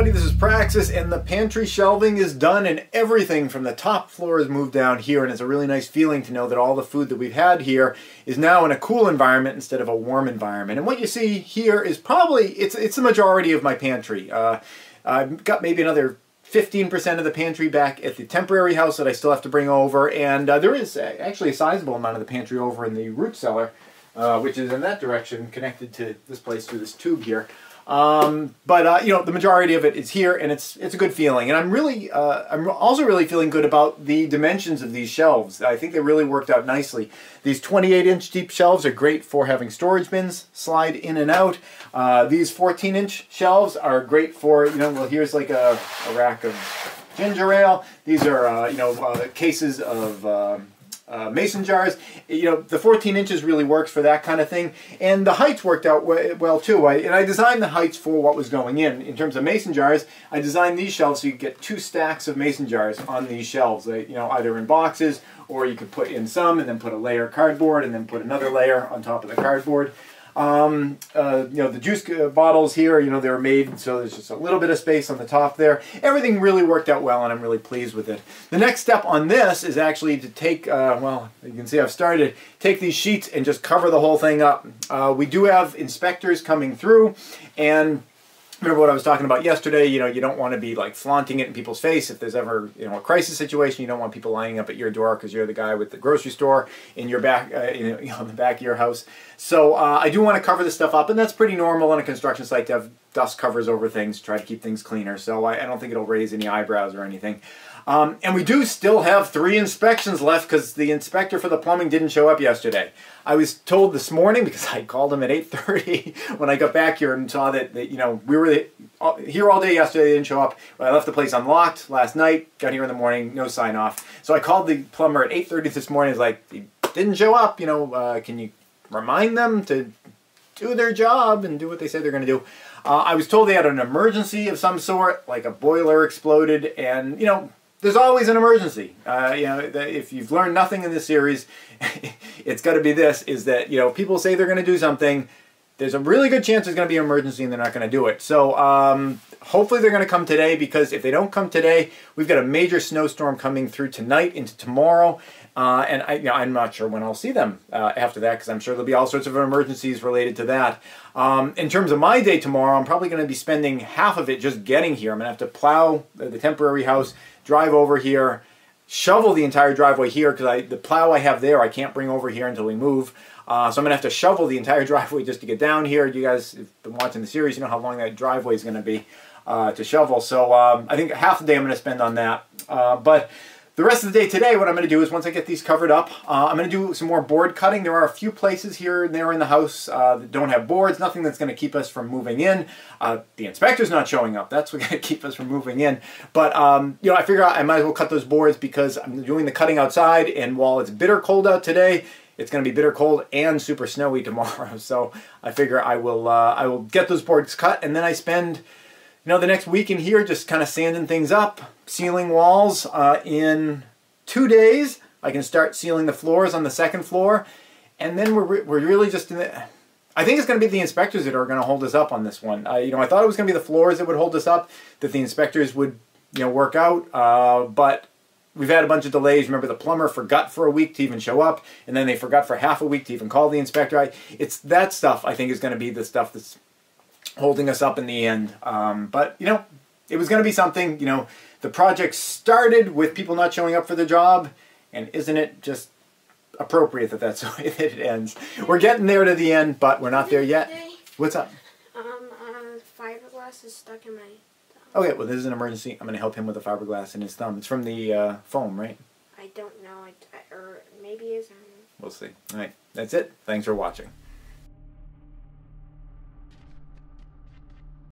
everybody, this is Praxis and the pantry shelving is done and everything from the top floor is moved down here and it's a really nice feeling to know that all the food that we've had here is now in a cool environment instead of a warm environment. And what you see here is probably, it's, it's the majority of my pantry. Uh, I've got maybe another 15% of the pantry back at the temporary house that I still have to bring over and uh, there is actually a sizable amount of the pantry over in the root cellar uh, which is in that direction connected to this place through this tube here. Um, but uh, you know, the majority of it is here, and it's it's a good feeling. And I'm really, uh, I'm also really feeling good about the dimensions of these shelves. I think they really worked out nicely. These 28 inch deep shelves are great for having storage bins slide in and out. Uh, these 14 inch shelves are great for you know, well, here's like a, a rack of ginger ale. These are uh, you know uh, cases of um, uh, mason jars. You know, the 14 inches really works for that kind of thing. And the heights worked out well too. I, and I designed the heights for what was going in. In terms of mason jars, I designed these shelves so you could get two stacks of mason jars on these shelves. You know, either in boxes or you could put in some and then put a layer of cardboard and then put another layer on top of the cardboard. Um, uh, you know, the juice uh, bottles here, you know, they were made so there's just a little bit of space on the top there. Everything really worked out well and I'm really pleased with it. The next step on this is actually to take, uh, well, you can see I've started, take these sheets and just cover the whole thing up. Uh, we do have inspectors coming through and remember what I was talking about yesterday, you know, you don't want to be like flaunting it in people's face. If there's ever, you know, a crisis situation, you don't want people lining up at your door because you're the guy with the grocery store in your back, uh, in, you know, in the back of your house. So uh, I do want to cover this stuff up, and that's pretty normal on a construction site to have dust covers over things, try to keep things cleaner. So I, I don't think it'll raise any eyebrows or anything. Um, and we do still have three inspections left because the inspector for the plumbing didn't show up yesterday. I was told this morning because I called him at 8.30 when I got back here and saw that, that you know, we were here all day yesterday, didn't show up. I left the place unlocked last night, got here in the morning, no sign off. So I called the plumber at 8.30 this morning, He's like, he didn't show up, you know, uh, can you remind them to do their job and do what they say they're going to do. Uh, I was told they had an emergency of some sort, like a boiler exploded, and, you know, there's always an emergency. Uh, you know, if you've learned nothing in this series, it's got to be this: is that you know people say they're going to do something. There's a really good chance there's going to be an emergency and they're not going to do it. So um, hopefully they're going to come today because if they don't come today, we've got a major snowstorm coming through tonight into tomorrow. Uh, and I, you know, I'm not sure when I'll see them uh, after that because I'm sure there'll be all sorts of emergencies related to that. Um, in terms of my day tomorrow, I'm probably going to be spending half of it just getting here. I'm going to have to plow the temporary house, drive over here, shovel the entire driveway here because the plow I have there I can't bring over here until we move. Uh, so I'm going to have to shovel the entire driveway just to get down here. You guys have been watching the series, you know how long that driveway is going to be uh, to shovel. So um, I think half the day I'm going to spend on that. Uh, but the rest of the day today, what I'm going to do is once I get these covered up, uh, I'm going to do some more board cutting. There are a few places here and there in the house uh, that don't have boards, nothing that's going to keep us from moving in. Uh, the inspector's not showing up. That's what's going to keep us from moving in. But, um, you know, I figure I might as well cut those boards because I'm doing the cutting outside, and while it's bitter cold out today, it's going to be bitter cold and super snowy tomorrow. So I figure I will, uh, I will get those boards cut, and then I spend know, the next week in here, just kind of sanding things up, sealing walls. Uh, in two days, I can start sealing the floors on the second floor. And then we're, re we're really just in the... I think it's going to be the inspectors that are going to hold us up on this one. Uh, you know, I thought it was going to be the floors that would hold us up, that the inspectors would, you know, work out. Uh, but we've had a bunch of delays. Remember, the plumber forgot for a week to even show up, and then they forgot for half a week to even call the inspector. I, it's that stuff, I think, is going to be the stuff that's holding us up in the end. Um, but, you know, it was going to be something, you know, the project started with people not showing up for the job, and isn't it just appropriate that that's the way that it ends? We're getting there to the end, but we're not there yet. What's up? Um, uh, fiberglass is stuck in my thumb. Okay, well, this is an emergency. I'm going to help him with the fiberglass in his thumb. It's from the uh, foam, right? I don't know. I, or maybe it is. We'll see. All right, that's it. Thanks for watching.